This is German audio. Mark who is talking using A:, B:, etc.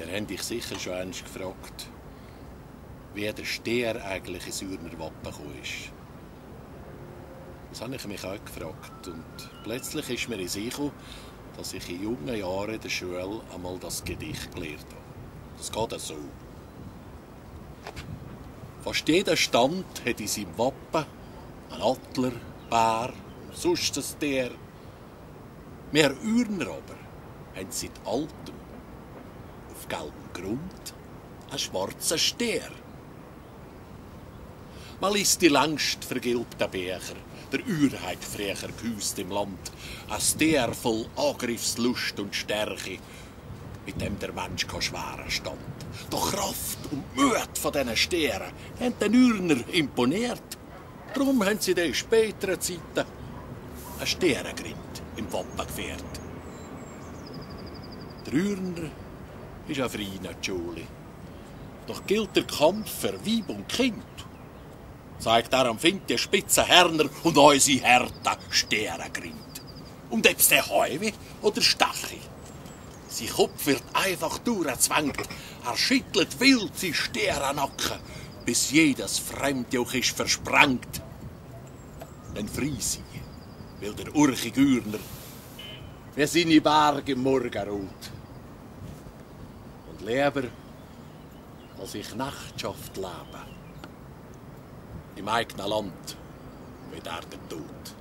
A: Ihr habt dich sicher schon einmal gefragt, wie der Steher eigentlich ins Ürner Wappen ist. Das habe ich mich auch gefragt. Und plötzlich ist mir in Sinn dass ich in jungen Jahren in der Schule einmal das Gedicht gelernt habe. Das geht so. Fast jeder Stand hat in seinem Wappen einen Adler, Bär, sonst ein Tier. Wir Ürner aber haben seit altem auf gelbem Grund einen schwarzen Stier. Man liest die längst vergilbten Bücher, der Uhr hat früher gehüst im Land, ein Stier voll Angriffslust und Stärke, mit dem der Mensch kein schwerer stand. Doch Kraft und Mut von diesen Stieren haben den Ürner imponiert. Darum haben sie in späteren Zeiten ein Stierengrind im Wappen geführt. Der Ürner ist ein feiner Schule. Doch gilt der Kampf für Weib und Kind, zeigt er am Find die spitzen Herner und unsere Härte Stierengrind. Und ob's der Heuwe oder Stachi. Sein Kopf wird einfach durchgezwängt. Er schüttelt wild sein Stierennacken, bis jedes Fremdjoch ist versprengt. Dann friesi will der Urchi Gürner wie seine Berge im Morgenrot. Lieber, als ich Nachtschaft lebe, im eigenen Land, wie der Tod.